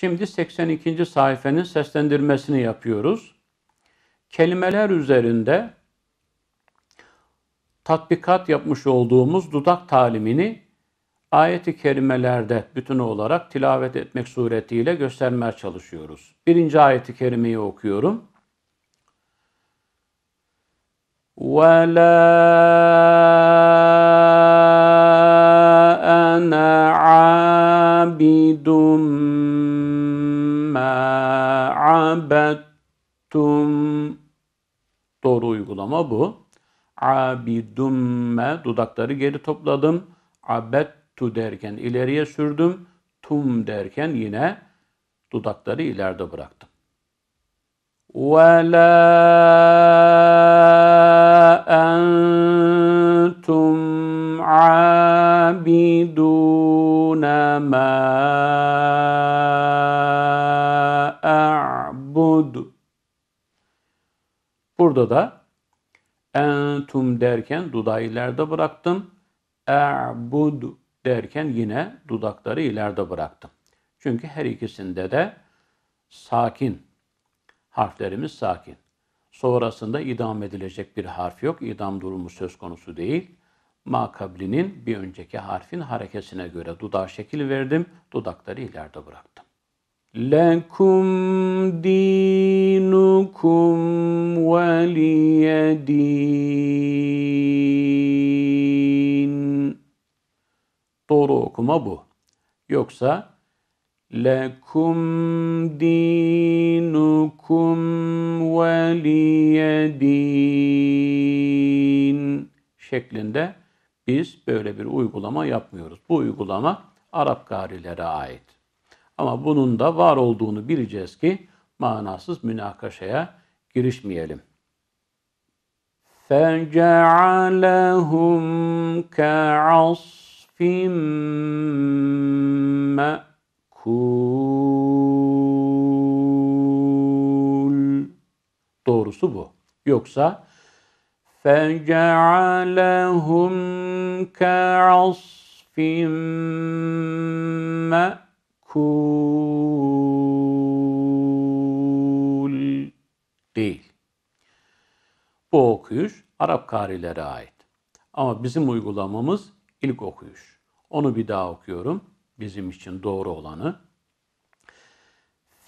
Şimdi 82. sayfanın seslendirmesini yapıyoruz. Kelimeler üzerinde tatbikat yapmış olduğumuz dudak talimini ayeti kerimelerde bütün olarak tilavet etmek suretiyle göstermeye çalışıyoruz. Birinci ayeti kerimeyi okuyorum. وَلَا Uygulama bu. Abidumme dudakları geri topladım. Abettu derken ileriye sürdüm. Tum derken yine dudakları ileride bıraktım. Ve la entum abiduna ma a'bud. Burada da entum derken dudağı ileride bıraktım. E'bud derken yine dudakları ileride bıraktım. Çünkü her ikisinde de sakin harflerimiz sakin. Sonrasında idam edilecek bir harf yok. İdam durumu söz konusu değil. Ma kablinin bir önceki harfin harekesine göre dudağa şekil verdim. Dudakları ileride bıraktım. Lekum dinukum veliyedin. Doğru okuma bu. Yoksa lekum dinukum veliyedin şeklinde biz böyle bir uygulama yapmıyoruz. Bu uygulama Arap garilere ait. Ama bunun da var olduğunu bileceğiz ki manasız münakaşaya girişmeyelim. فَجَعَلَهُمْ كَعَصْفٍ مَأْكُولٍ Doğrusu bu. Yoksa فَجَعَلَهُمْ كَعَصْفٍ مَأْكُولٍ değil. Bu okuyuş Arap karilere ait. Ama bizim uygulamamız ilk okuyuş. Onu bir daha okuyorum. Bizim için doğru olanı.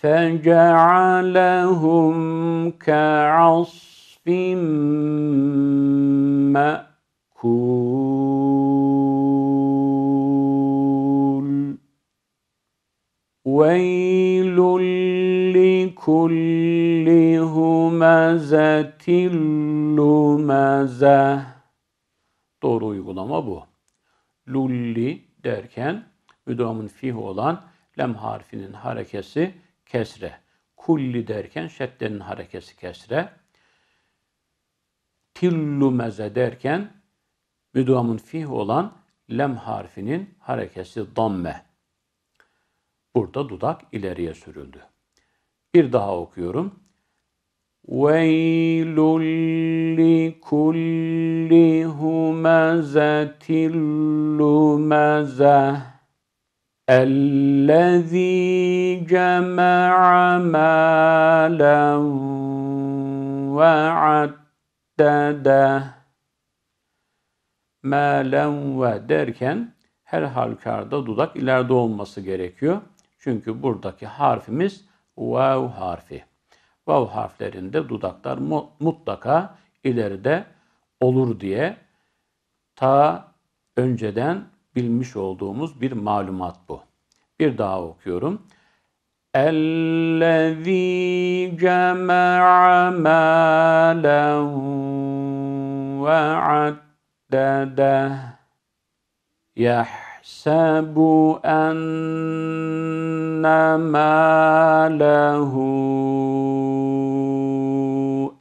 فَجَعَلَهُمْ كَعَصْفٍ مَأْكُولٍ وَيْلٌ لِكُلِّ هُمَزَةٍ لُمَزَةٍ Doğru uygulama bu. Lulli derken müdamın fih olan lem harfinin harekesi kesre. Kulli derken şeddenin harekesi kesre. Tillumeze derken müdamın fih olan lem harfinin harekesi damme. Burada dudak ileriye sürüldü. Bir daha okuyorum. وَيْلٌ لِكُلِّ هُمَزَةٍ لُمَزَةٍ الَّذ۪ي جَمَعَ مَالًا وَعَدَّدَهُ Malen ve derken her halükarda dudak ileride olması gerekiyor. Çünkü buradaki harfimiz vav harfi. Vav harflerinde dudaklar mutlaka ileride olur diye ta önceden bilmiş olduğumuz bir malumat bu. Bir daha okuyorum. اَلَّذ۪ي جَمَعَ مَالًا وَعَدَّدَهُ يَحْسَبُ أَنَّ مَالَهُ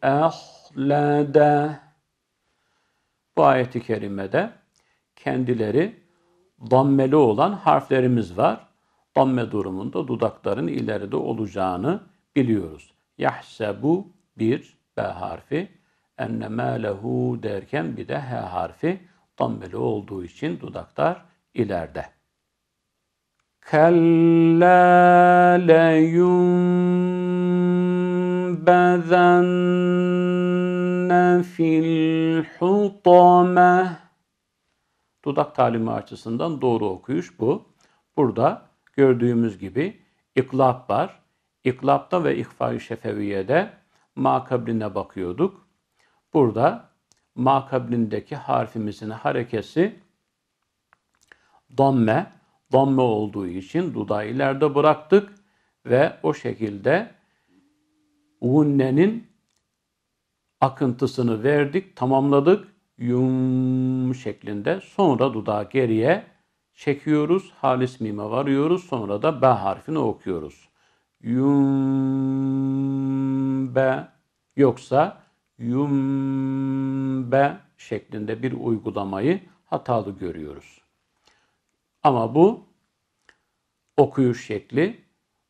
أَخْلَدَهُ Bu ayeti kerimede kendileri dammeli olan harflerimiz var. Damme durumunda dudakların ileride olacağını biliyoruz. Yahsebu bir B harfi, enne lehu derken bir de H harfi dammeli olduğu için dudaklar ileride. Kalla leyunbezenne fil hutame. Dudak talimi açısından doğru okuyuş bu. Burada gördüğümüz gibi iklap var. İklapta ve ihfa-i şefeviyede makabiline bakıyorduk. Burada makabrindeki harfimizin harekesi damme, damme olduğu için dudağı ileride bıraktık ve o şekilde unnenin akıntısını verdik, tamamladık. Yum şeklinde. Sonra dudağı geriye çekiyoruz. Halis mime varıyoruz. Sonra da B harfini okuyoruz. Yum be yoksa yum be şeklinde bir uygulamayı hatalı görüyoruz. Ama bu okuyuş şekli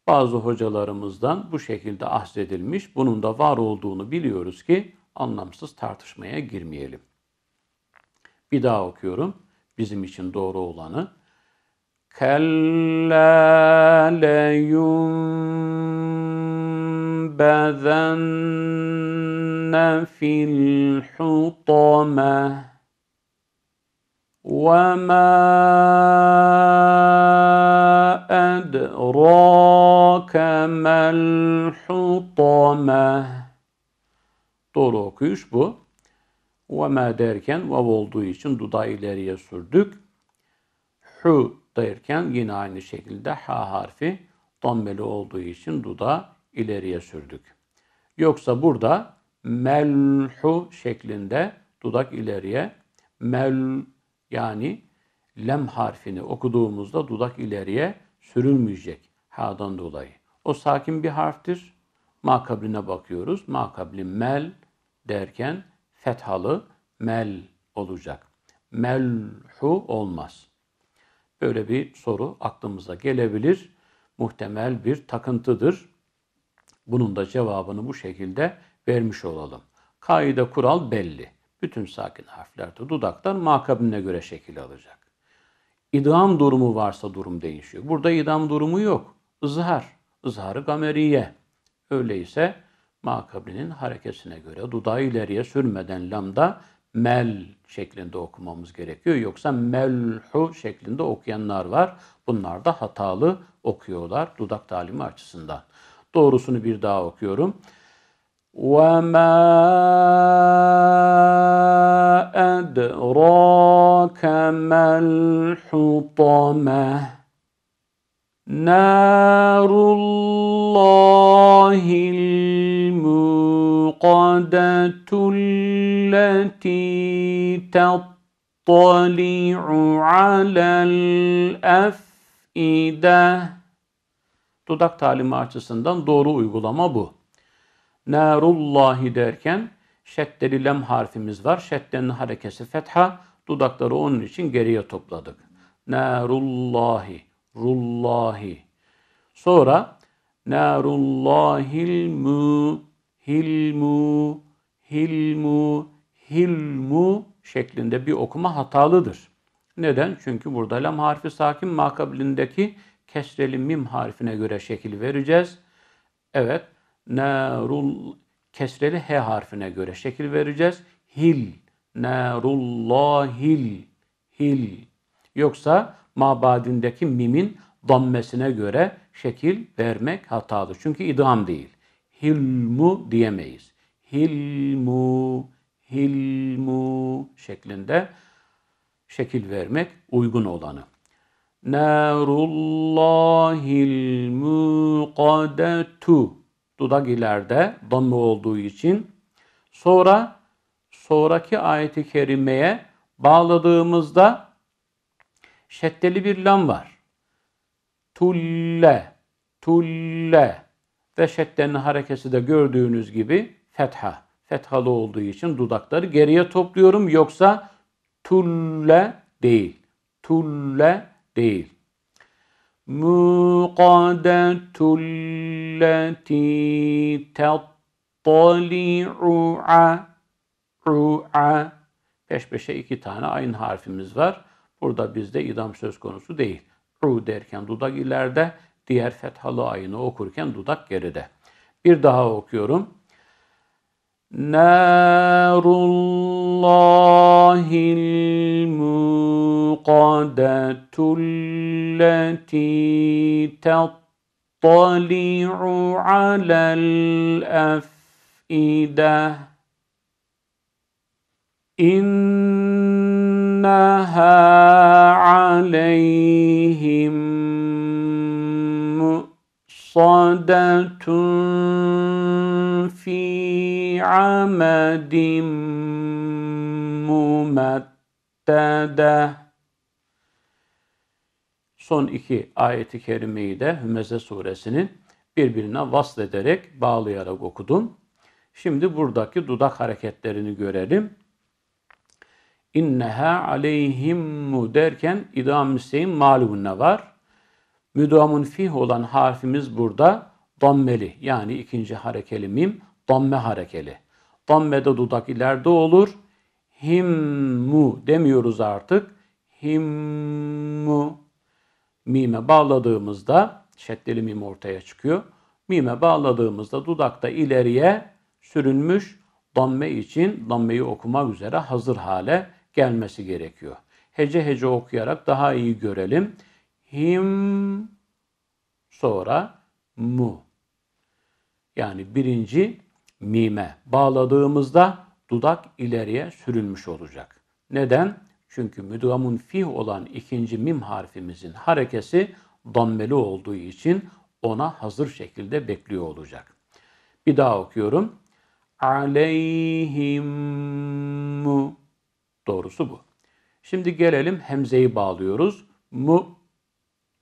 bazı hocalarımızdan bu şekilde ahsedilmiş. Bunun da var olduğunu biliyoruz ki anlamsız tartışmaya girmeyelim. Bir daha okuyorum. Bizim için doğru olanı. Kella leyunbezenne fil hutame وما أدراك ما الحطمة Doğru okuyuş bu. Ve ma derken vav olduğu için dudağı ileriye sürdük. Hu derken yine aynı şekilde ha harfi dammeli olduğu için dudağı ileriye sürdük. Yoksa burada melhu şeklinde dudak ileriye mel yani lem harfini okuduğumuzda dudak ileriye sürülmeyecek ha'dan dolayı. O sakin bir harftir. Makabline bakıyoruz. Makabli mel derken fethalı mel olacak. Melhu olmaz. Böyle bir soru aklımıza gelebilir. Muhtemel bir takıntıdır. Bunun da cevabını bu şekilde vermiş olalım. Kaide kural belli. Bütün sakin harflerde dudaklar makabine göre şekil alacak. İdam durumu varsa durum değişiyor. Burada idam durumu yok. Izhar. Izharı gameriye. Öyleyse makabinin harekesine göre dudağı ileriye sürmeden lamda mel şeklinde okumamız gerekiyor. Yoksa melhu şeklinde okuyanlar var. Bunlar da hatalı okuyorlar dudak talimi açısından. Doğrusunu bir daha okuyorum. وَمَا أَدْرَاكَ مَا الْحُطَمَةُ نَارُ اللَّهِ الْمُوقَدَةُ الَّتِي تَطَّلِعُ عَلَى الْأَفْئِدَةِ Dudak talimi açısından doğru uygulama bu. Narullahi derken şeddeli lem harfimiz var. Şeddenin harekesi fetha. Dudakları onun için geriye topladık. Narullahi, rullahi. Sonra narullahil mu, hilmu, hilmu, hilmu şeklinde bir okuma hatalıdır. Neden? Çünkü burada lem harfi sakin makabilindeki kesreli mim harfine göre şekil vereceğiz. Evet, narul kesreli H harfine göre şekil vereceğiz. Hil, narullahil, hil. Yoksa mabadindeki mimin dammesine göre şekil vermek hatalı. Çünkü idam değil. Hilmu diyemeyiz. Hilmu, hilmu şeklinde şekil vermek uygun olanı. Narullahil muqadetu dudak ileride damme olduğu için sonra sonraki ayeti kerimeye bağladığımızda şeddeli bir lam var. Tulle, tulle ve şeddenin harekesi de gördüğünüz gibi fetha. Fethalı olduğu için dudakları geriye topluyorum yoksa tulle değil. Tulle değil. مُقَدَةُ التي تطلع ru'a peş peşe iki tane aynı harfimiz var. Burada bizde idam söz konusu değil. U derken dudak ileride, diğer fethalı ayını okurken dudak geride. Bir daha okuyorum. Narullahil العقدة التي تطلع على الأفئدة. إنها عليهم مؤصدة في عمد ممتدة. Son iki ayeti kerimeyi de Hümeze suresinin birbirine vaslederek, bağlayarak okudum. Şimdi buradaki dudak hareketlerini görelim inneha aleyhimmu derken idam müsteyin malumunne var. Müdamun fih olan harfimiz burada dammeli yani ikinci harekeli mim damme harekeli. Dammede dudak ileride olur. Himmu demiyoruz artık. Himmu mime bağladığımızda şeddeli mim ortaya çıkıyor. Mime bağladığımızda dudakta ileriye sürünmüş damme için dammeyi okumak üzere hazır hale gelmesi gerekiyor. Hece hece okuyarak daha iyi görelim. Him sonra mu. Yani birinci mime bağladığımızda dudak ileriye sürülmüş olacak. Neden? Çünkü müdgamun fih olan ikinci mim harfimizin harekesi dammeli olduğu için ona hazır şekilde bekliyor olacak. Bir daha okuyorum. Aleyhim Doğrusu bu. Şimdi gelelim hemzeyi bağlıyoruz. Mu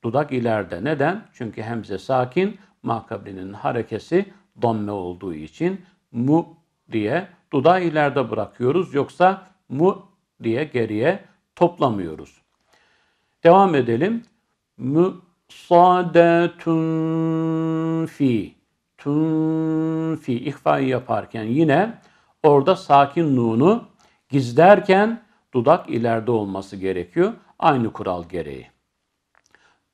dudak ileride. Neden? Çünkü hemze sakin, makabrinin harekesi domme olduğu için mu diye dudağı ileride bırakıyoruz. Yoksa mu diye geriye toplamıyoruz. Devam edelim. Mu sadetun fi tun fi yaparken yine orada sakin nunu Gizlerken dudak ileride olması gerekiyor. Aynı kural gereği.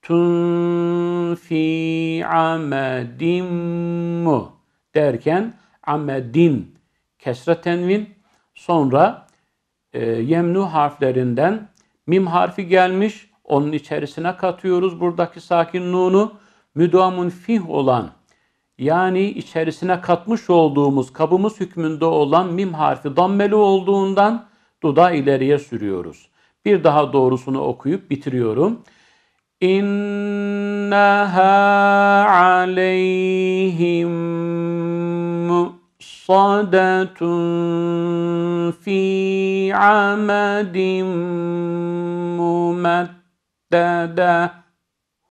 Tun fi amedim mu derken amedin kesre tenvin sonra e, yemnu harflerinden mim harfi gelmiş. Onun içerisine katıyoruz buradaki sakin nunu. Müdamun fih olan yani içerisine katmış olduğumuz kabımız hükmünde olan mim harfi dammeli olduğundan dudağı ileriye sürüyoruz. Bir daha doğrusunu okuyup bitiriyorum. İnneha aleyhim صدة في عمد ممتده